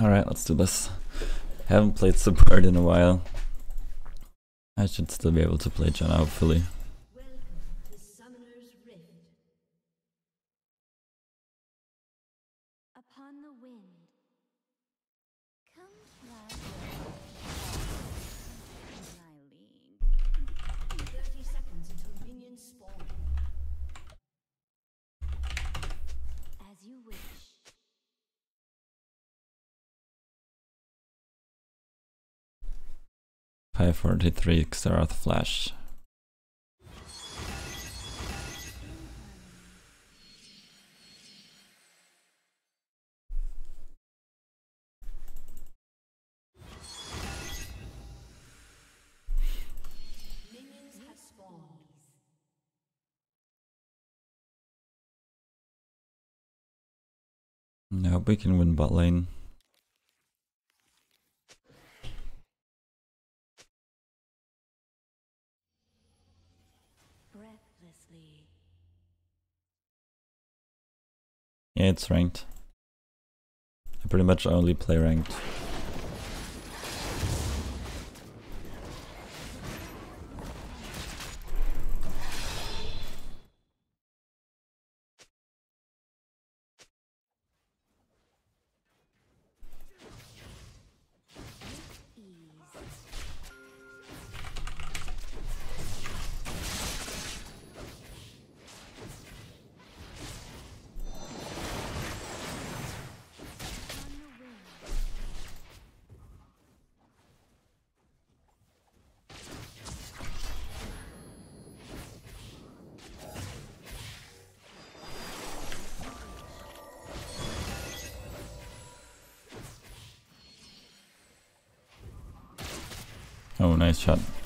Alright, let's do this. Haven't played support in a while. I should still be able to play Janna, hopefully. 543 Xerath Flash. Now we can win bot lane. Yeah, it's ranked. I pretty much only play ranked. Nice shot.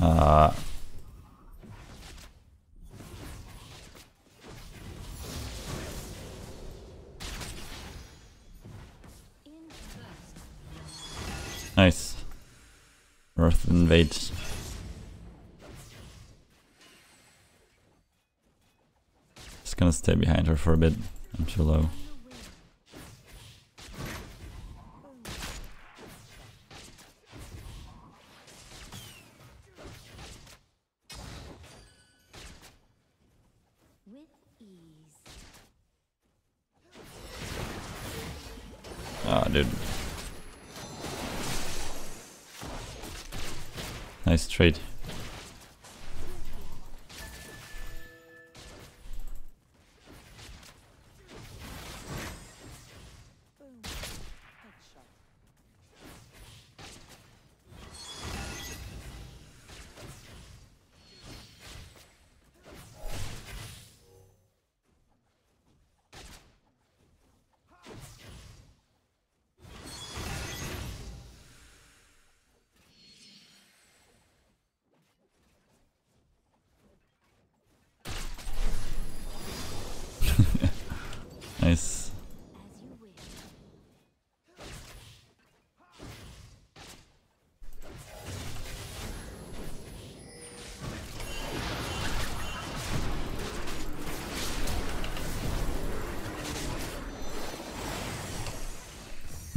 Uh, nice. Earth invades. Just gonna stay behind her for a bit. I'm too low.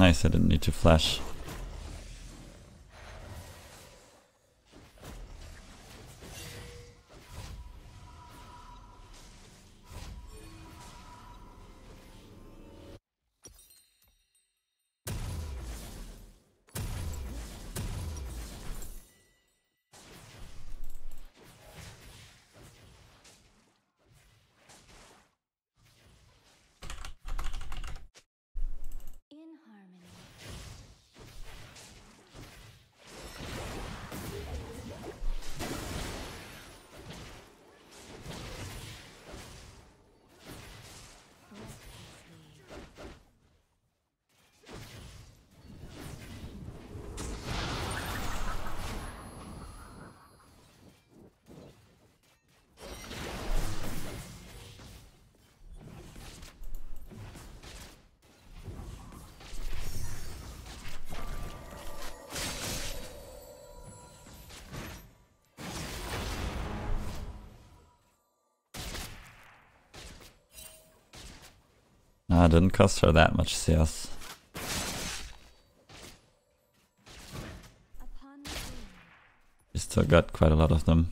Nice, I didn't need to flash. Ah, didn't cost her that much CS. Upon the wing. She still got quite a lot of them.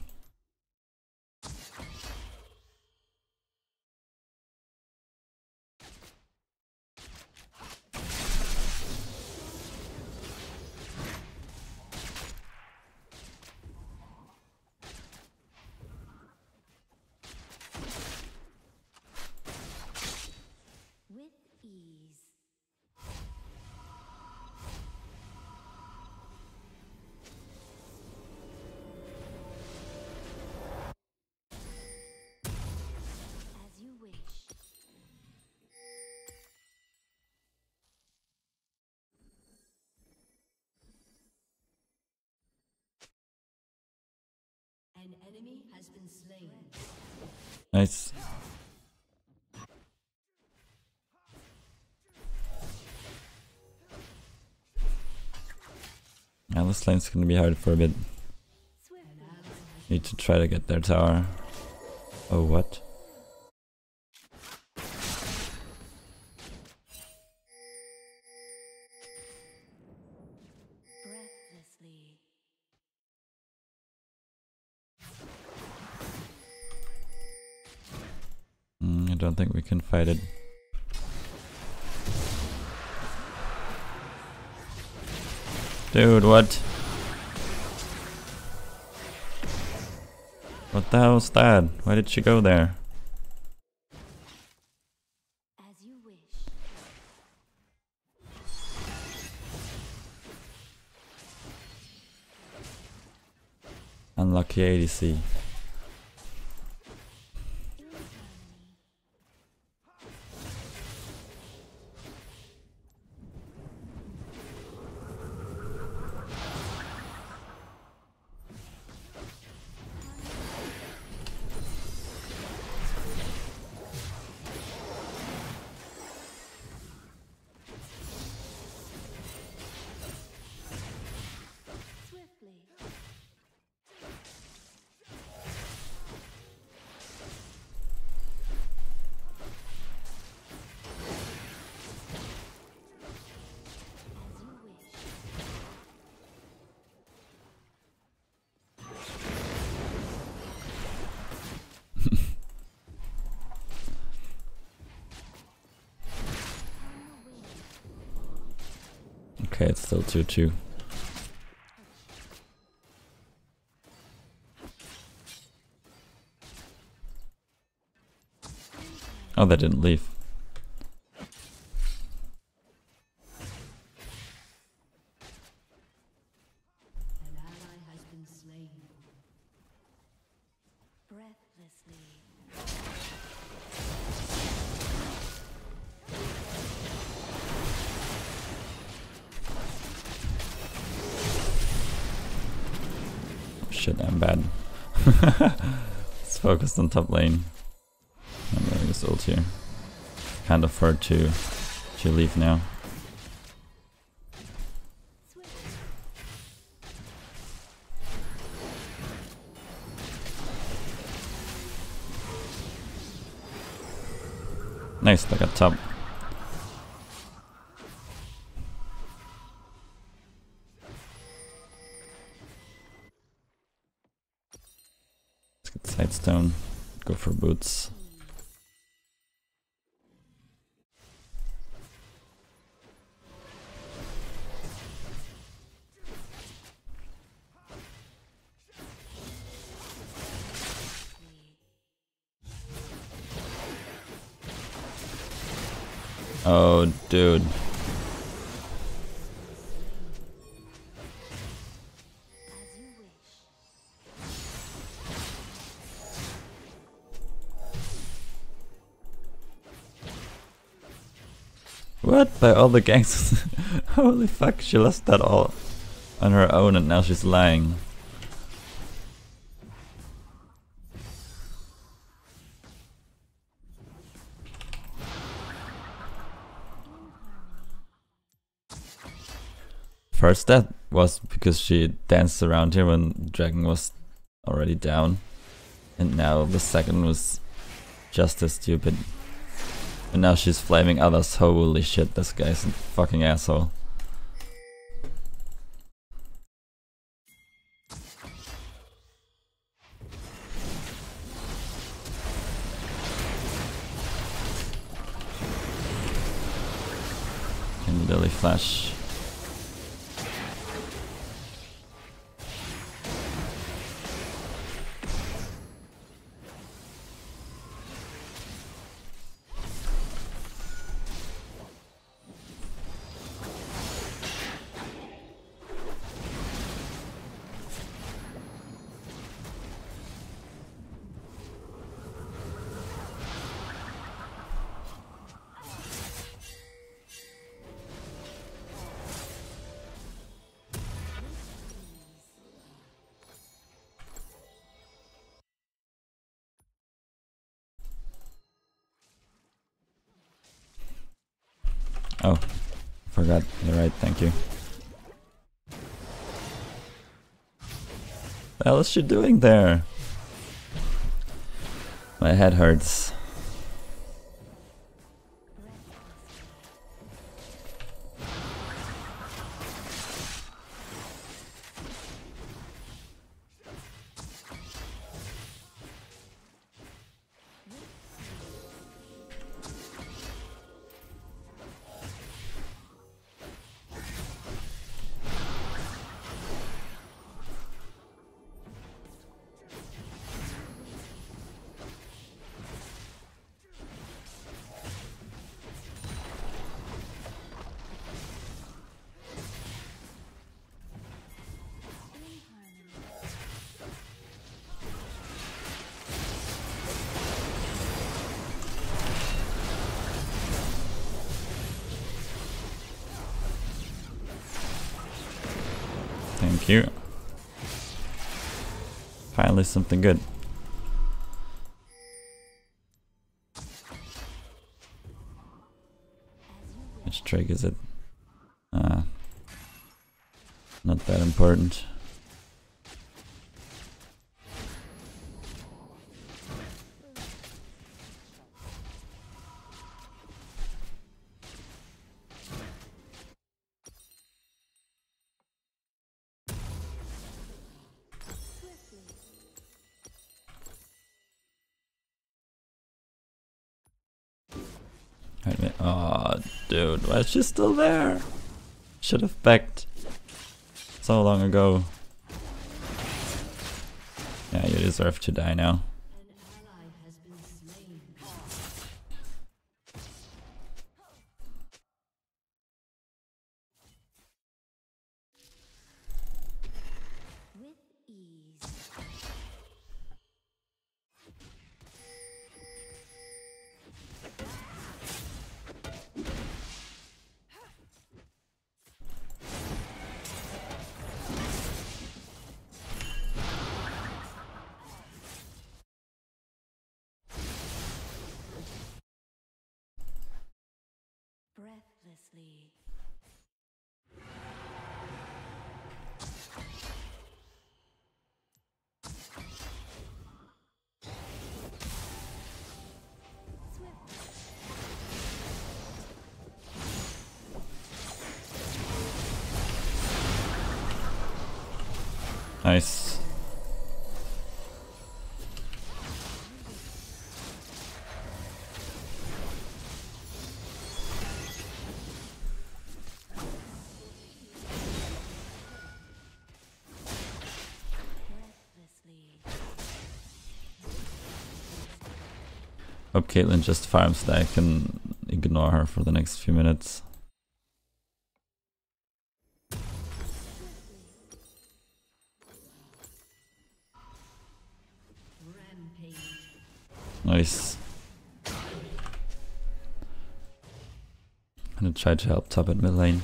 Nice. Yeah, this lane's gonna be hard for a bit. Need to try to get their tower. Oh, what? Don't think we can fight it. Dude, what? What the hell was that? Why did she go there? As you wish. Unlucky ADC. Okay, it's still 2 2. Oh, they didn't leave. Let's on top lane. I'm gonna use ult here. Can't afford to to leave now. Nice, they got top. Dude. What? By all the gangs? Holy fuck, she lost that all on her own and now she's lying. First death was because she danced around here when Dragon was already down. And now the second was just as stupid. And now she's flaming others. Holy shit, this guy's a fucking asshole. Can flash? Oh, forgot. You're right. Thank you. What The hell is she doing there? My head hurts. Finally something good. Which trig is it? Ah. Not that important. Dude, why is she still there? Should have backed so long ago. Yeah, you deserve to die now. Caitlyn just farms that I can ignore her for the next few minutes. Nice. I'm gonna try to help top at mid lane.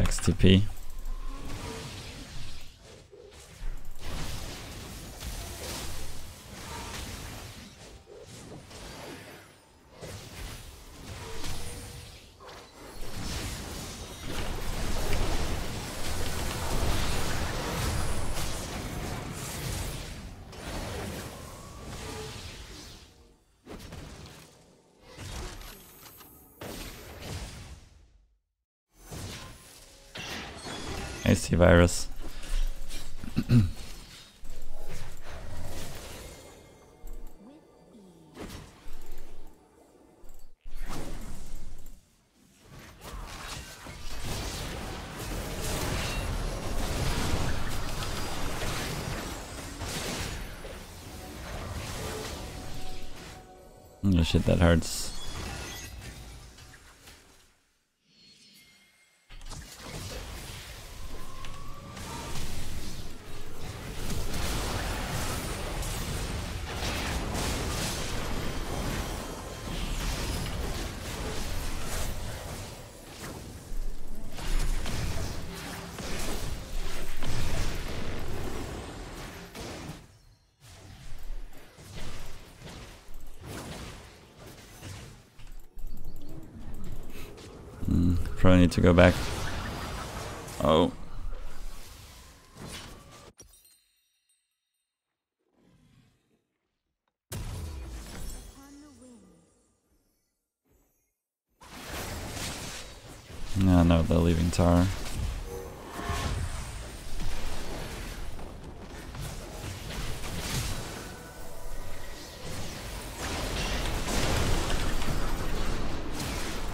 Checks Virus. Oh shit, that hurts. Probably need to go back. Oh. No, no, they're leaving tower.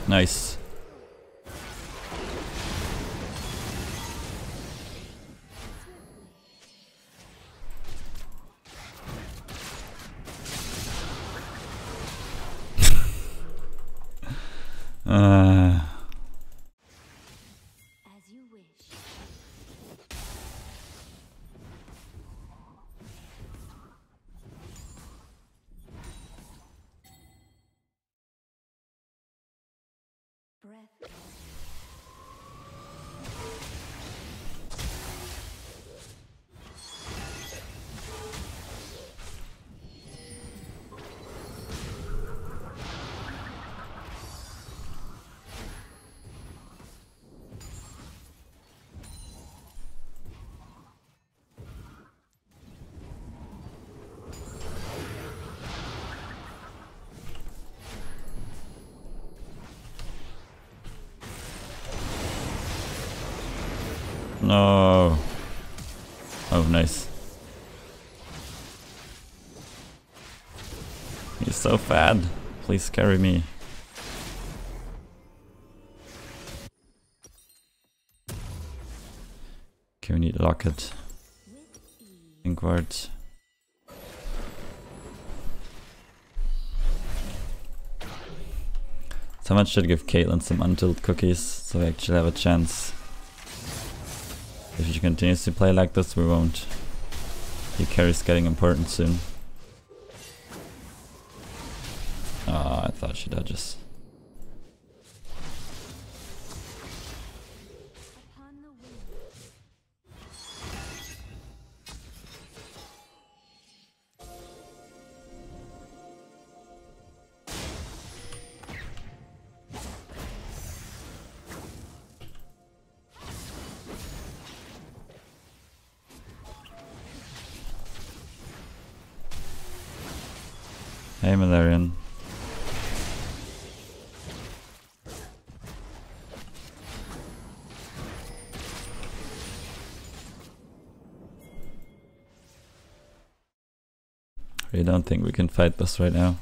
Nice. Uh, As no. Oh, nice. He's so fat. Please carry me. Okay, we need a ease. Inkward. Someone should give Caitlyn some untold cookies so we actually have a chance. If she continues to play like this, we won't. He carries getting important soon. Ah, I thought she dodges. I don't think we can fight this right now.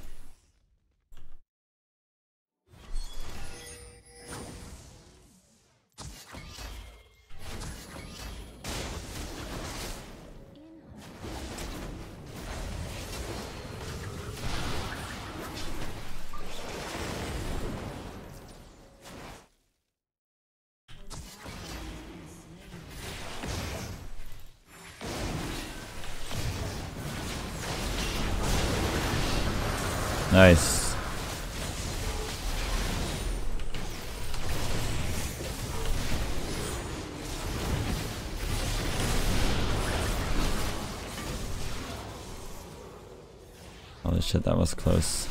Close.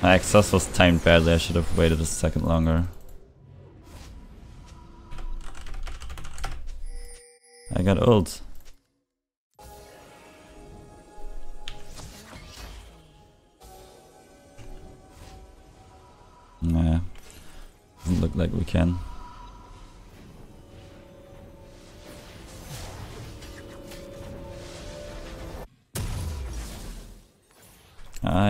My exhaust was timed badly, I should have waited a second longer. I got ult. Nah, doesn't look like we can.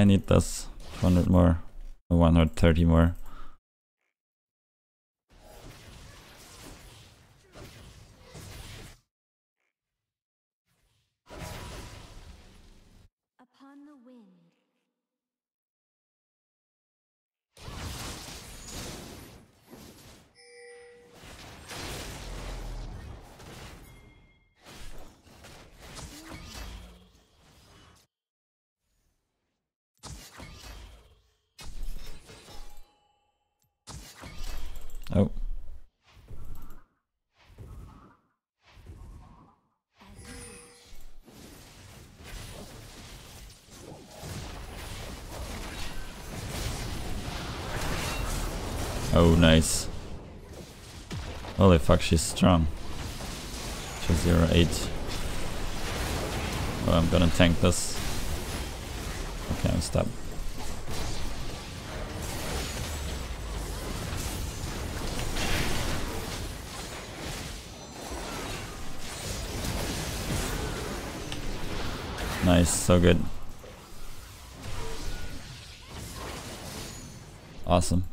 Need this 100 more, 130 more. Oh nice. Holy fuck, she's strong. She's 0 8. Oh, I'm gonna tank this. Okay, I'm stop. Nice, so good. Awesome.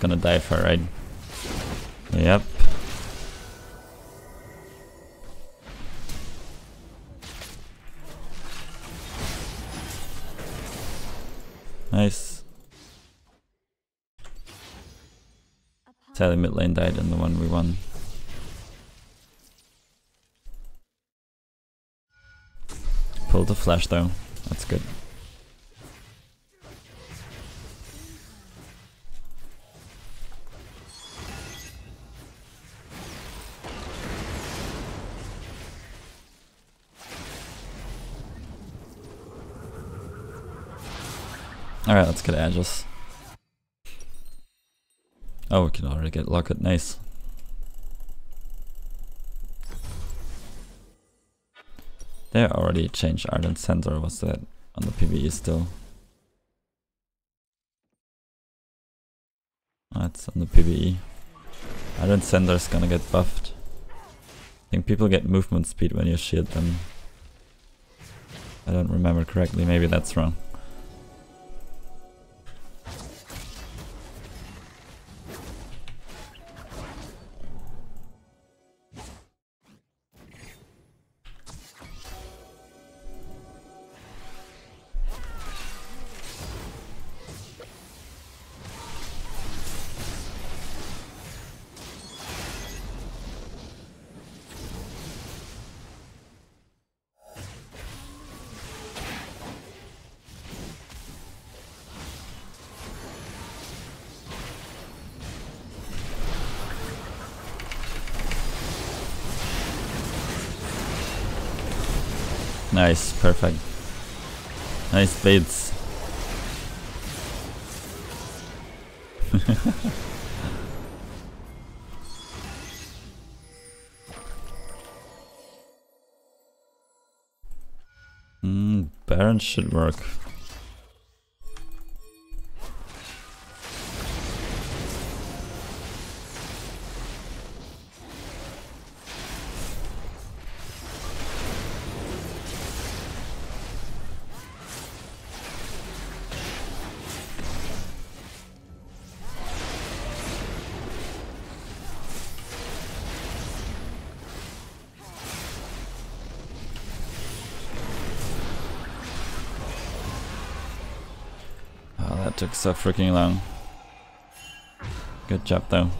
Gonna die for right? Yep. Nice. Sadly, mid lane died in the one we won. Pulled the flash though. That's good. Alright, let's get Aegis. Oh, we can already get Locket, nice. They already changed Ardent Censer, or was that on the PBE still? Ah, that's on the PBE. Ardent Censer's gonna get buffed. I think people get movement speed when you shield them. I don't remember correctly, maybe that's wrong. Nice, perfect. Nice baits. mm, Baron should work. Took so freaking long. Good job though.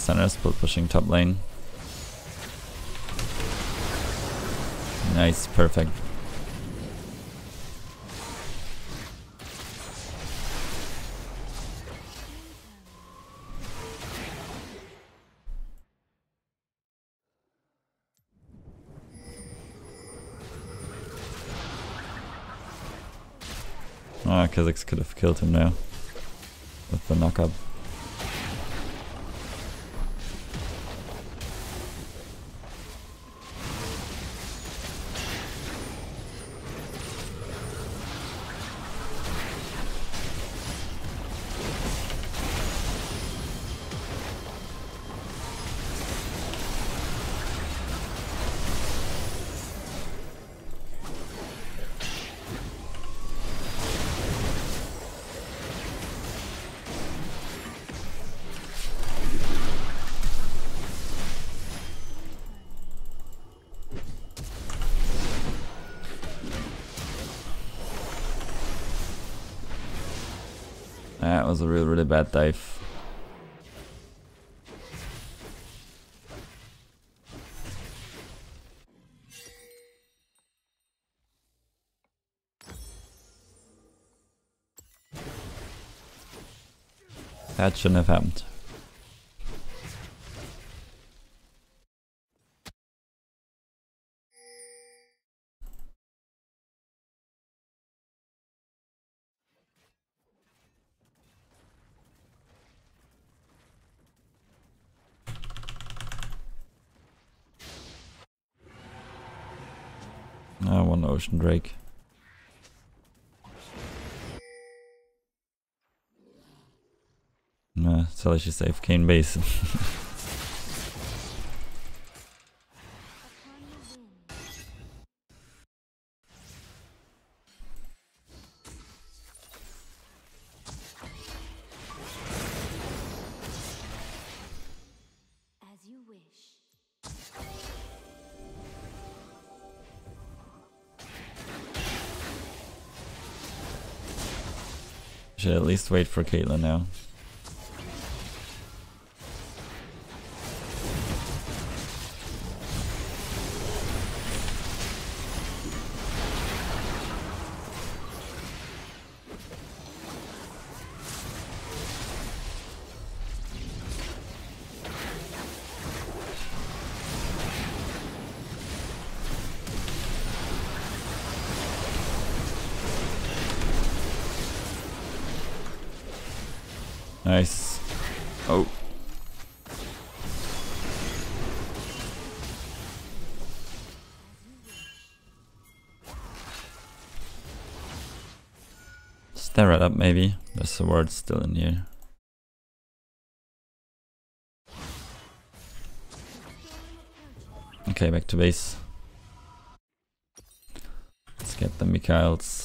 Center still pushing top lane. Nice, perfect. Ah, Kha'Zix could have killed him now. With the knockup. That was a really, really bad dive. That shouldn't have happened. Ocean Drake. Nah, so let's just save Kane base. Should at least wait for Caitlyn now. Stir it up maybe. There's a word still in here. Okay, back to base. Let's get the Mikael's.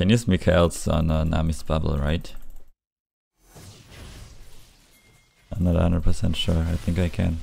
Can use Mikael's on uh, Nami's bubble, right? I'm not 100% sure. I think I can.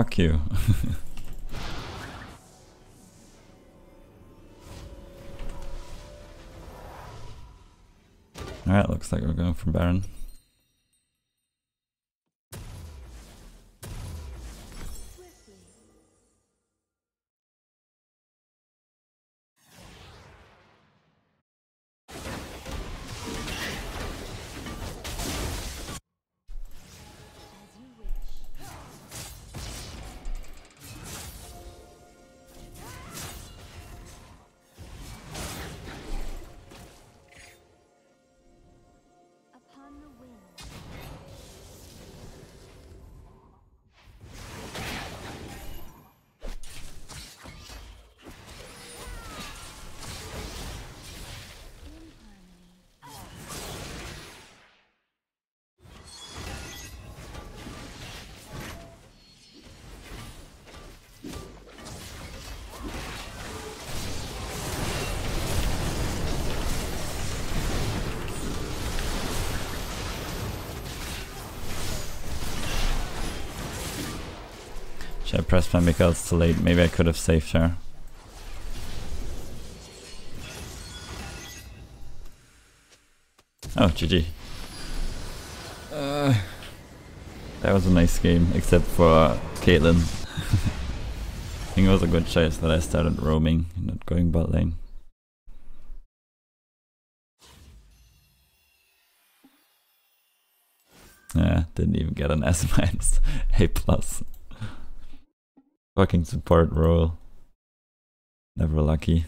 Fuck you. Alright, looks like we're going for Baron. Should I press my Mikael's too late? Maybe I could have saved her. Oh, GG. Uh, that was a nice game, except for Caitlyn. I think it was a good choice that I started roaming and not going bot lane. Yeah, didn't even get an S minus, A plus. Fucking support role. Never lucky.